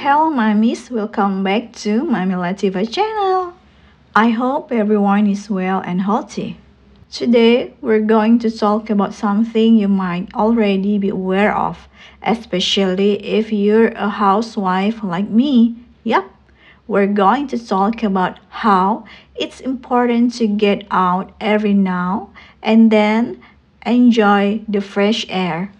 Hello mommies, welcome back to Mommy Latifah channel. I hope everyone is well and healthy. Today, we're going to talk about something you might already be aware of, especially if you're a housewife like me. Yep, we're going to talk about how it's important to get out every now and then enjoy the fresh air.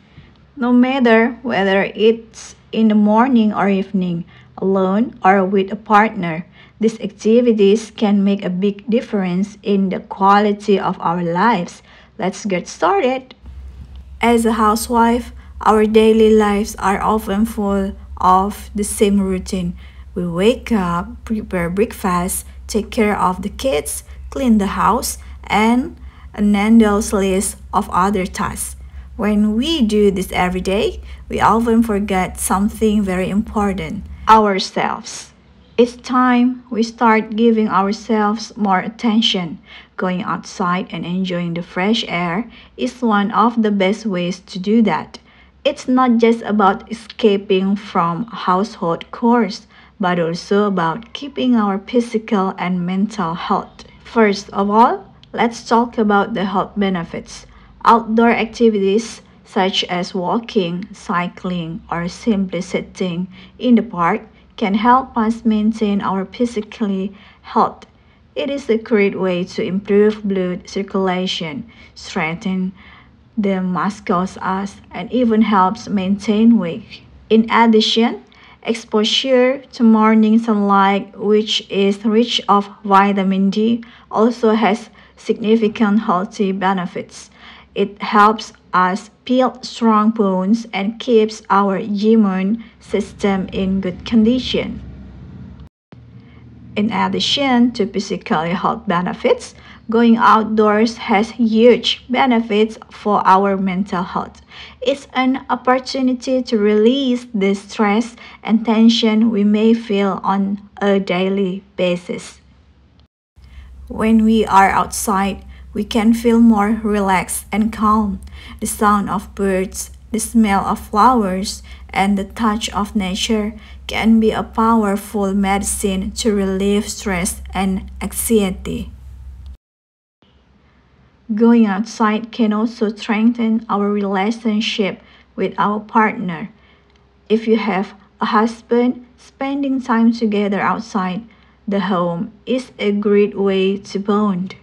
No matter whether it's in the morning or evening, alone or with a partner, these activities can make a big difference in the quality of our lives. Let's get started. As a housewife, our daily lives are often full of the same routine. We wake up, prepare breakfast, take care of the kids, clean the house, and an endless list of other tasks. When we do this every day, we often forget something very important ourselves. It's time we start giving ourselves more attention. Going outside and enjoying the fresh air is one of the best ways to do that. It's not just about escaping from household chores, but also about keeping our physical and mental health. First of all, let's talk about the health benefits. Outdoor activities such as walking, cycling, or simply sitting in the park can help us maintain our physical health. It is a great way to improve blood circulation, strengthen the muscles, us, and even helps maintain weight. In addition, exposure to morning sunlight, which is rich of vitamin D, also has significant healthy benefits. It helps us build strong bones and keeps our immune system in good condition. In addition to physical health benefits, going outdoors has huge benefits for our mental health. It's an opportunity to release the stress and tension we may feel on a daily basis. When we are outside, we can feel more relaxed and calm. The sound of birds, the smell of flowers, and the touch of nature can be a powerful medicine to relieve stress and anxiety. Going outside can also strengthen our relationship with our partner. If you have a husband, spending time together outside the home is a great way to bond.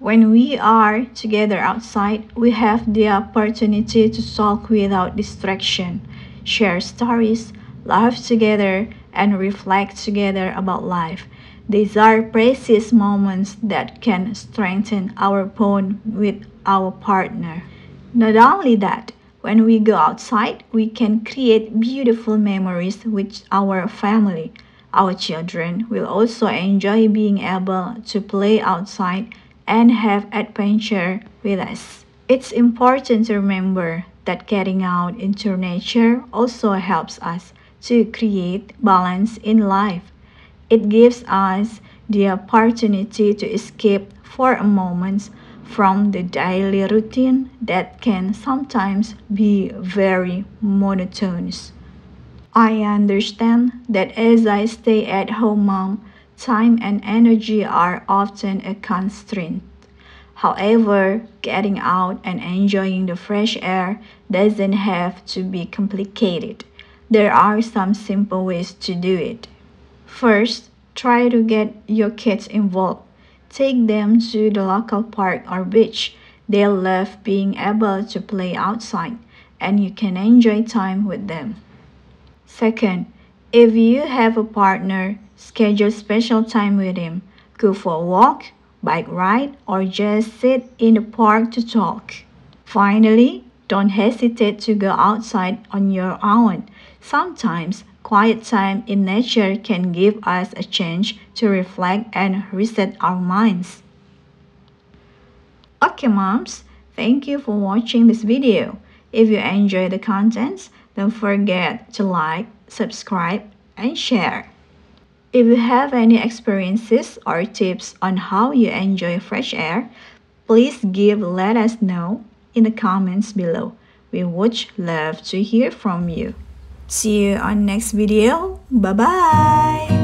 When we are together outside, we have the opportunity to talk without distraction, share stories, laugh together, and reflect together about life. These are precious moments that can strengthen our bond with our partner. Not only that, when we go outside, we can create beautiful memories with our family. Our children will also enjoy being able to play outside and have adventure with us. It's important to remember that getting out into nature also helps us to create balance in life. It gives us the opportunity to escape for a moment from the daily routine that can sometimes be very monotonous. I understand that as I stay at home mom, time and energy are often a constraint. However, getting out and enjoying the fresh air doesn't have to be complicated. There are some simple ways to do it. First, try to get your kids involved. Take them to the local park or beach. They'll love being able to play outside and you can enjoy time with them. Second, if you have a partner, schedule special time with him. Go for a walk, bike ride, or just sit in the park to talk. Finally, don't hesitate to go outside on your own. Sometimes quiet time in nature can give us a chance to reflect and reset our minds. Okay moms, thank you for watching this video. If you enjoy the contents, don't forget to like, subscribe, and share. If you have any experiences or tips on how you enjoy fresh air, please give let us know in the comments below. We would love to hear from you. See you on next video. Bye bye.